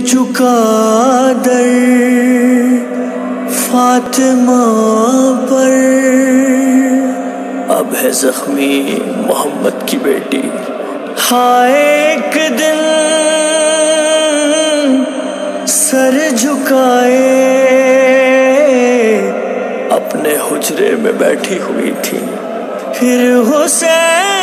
चुका दर फातिमा पर। अब है जख्मी मोहम्मद की बेटी। हाय एक दिन सर झुकाए अपने हुजरे में बैठी हुई थी। फिर हुसैना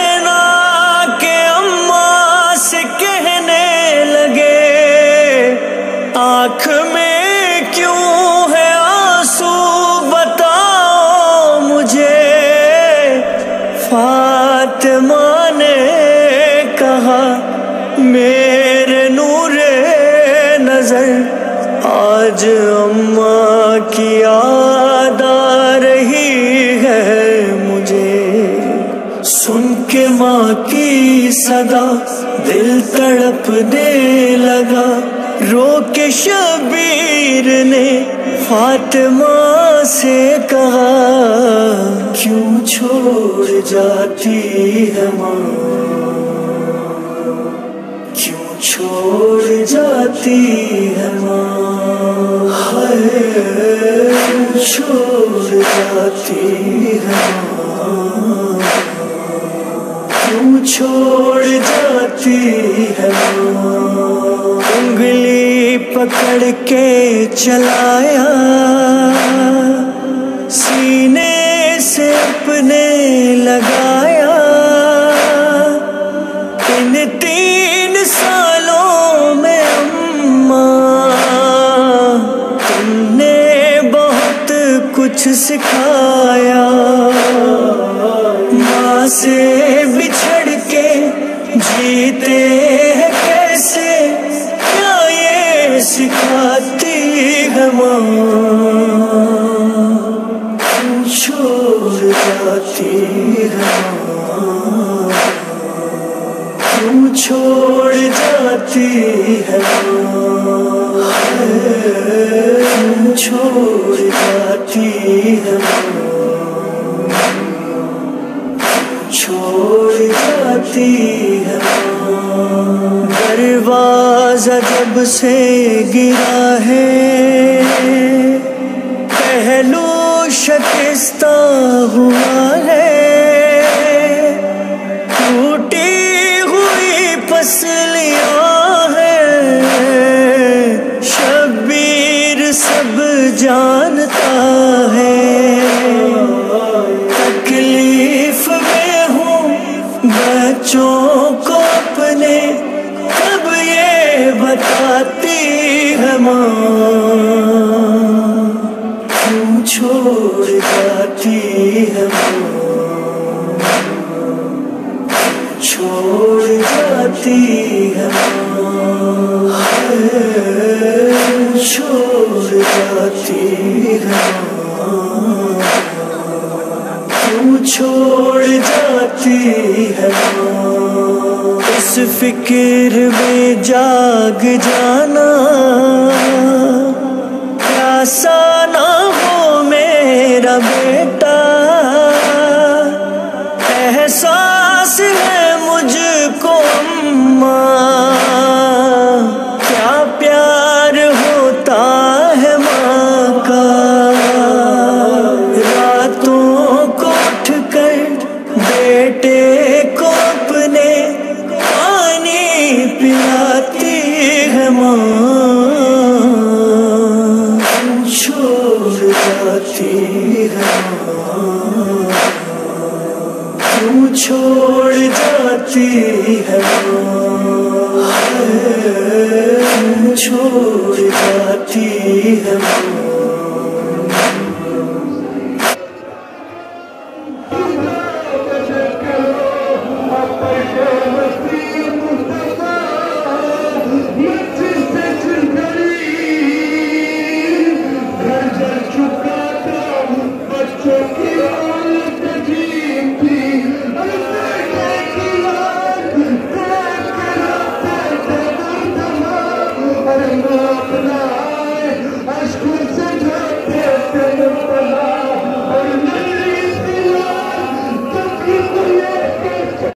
आज अम्मा की याद आ रही है मुझे। सुन के माँ की सदा दिल तड़पने लगा। रो के शबीर ने फातिमा से कहा, क्यों छोड़ जाती है माँ? क्यों छोड़ जाती है माँ? छोड़ जाती है क्यों छोड़ जाती है उंगली पकड़ के चलाया सीने से अपने लगाया कुछ सिखाया। माँ से बिछड़ के जीते हैं कैसे? क्या ये सिखाती है छोड़ जाती है क्यों छोड़ जाती है छोड़ जाती है छोड़ जाती है दरवाज़ा जब से गिरा है, पहलू शकिस्ता हुआ है। बच्चों को अपने कब ये बताती है माँ। क्यों छोड़ जाती है माँ? छोड़ जाती है माँ। छोड़ जाती है क्यों छोड़ जाती है इस फ़िक्र में जाग जाना। क्यों छोड़ जाती है माँ? क्यों छोड़ जाती है माँ?